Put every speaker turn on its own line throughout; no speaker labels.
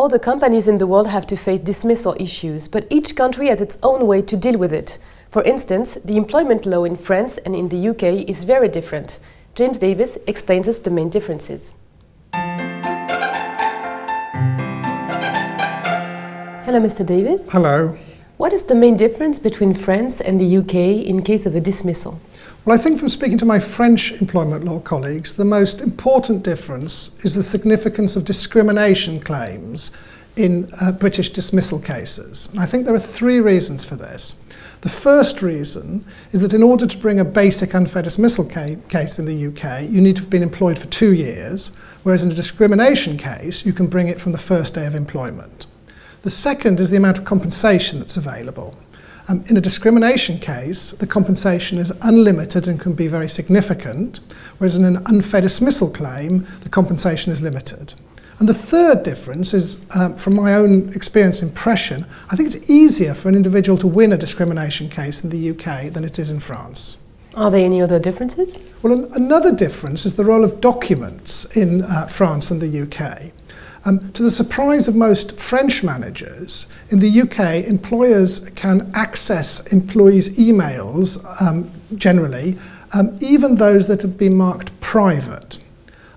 All the companies in the world have to face dismissal issues, but each country has its own way to deal with it. For instance, the employment law in France and in the UK is very different. James Davies explains us the main differences. Hello, Mr. Davies.
Hello.
What is the main difference between France and the UK in case of a dismissal?
Well, I think from speaking to my French employment law colleagues, the most important difference is the significance of discrimination claims in uh, British dismissal cases. And I think there are three reasons for this. The first reason is that in order to bring a basic unfair dismissal ca case in the UK, you need to have been employed for two years, whereas in a discrimination case, you can bring it from the first day of employment. The second is the amount of compensation that's available. Um, in a discrimination case, the compensation is unlimited and can be very significant, whereas in an unfair dismissal claim, the compensation is limited. And the third difference is, um, from my own experience impression, I think it's easier for an individual to win a discrimination case in the UK than it is in France.
Are there any other differences?
Well, an another difference is the role of documents in uh, France and the UK. Um, to the surprise of most French managers, in the UK, employers can access employees' emails um, generally, um, even those that have been marked private.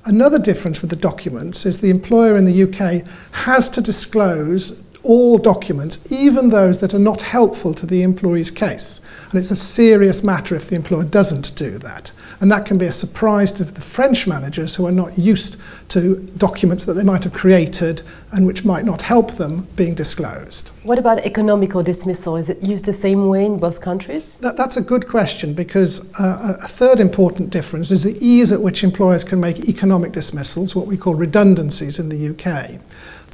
Another difference with the documents is the employer in the UK has to disclose all documents, even those that are not helpful to the employee's case. And it's a serious matter if the employer doesn't do that. And that can be a surprise to the French managers who are not used to documents that they might have created and which might not help them being disclosed.
What about economical dismissal? Is it used the same way in both countries?
That, that's a good question because uh, a third important difference is the ease at which employers can make economic dismissals, what we call redundancies in the UK.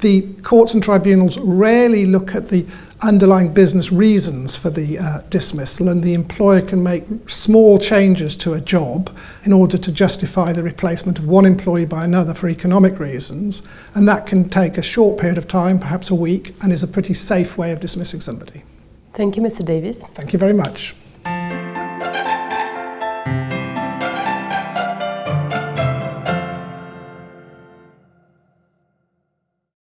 The courts and tribunals rarely look at the underlying business reasons for the uh, dismissal and the employer can make small changes to a job in order to justify the replacement of one employee by another for economic reasons and that can take a short period of time, perhaps a week, and is a pretty safe way of dismissing somebody.
Thank you, Mr. Davies.
Thank you very much.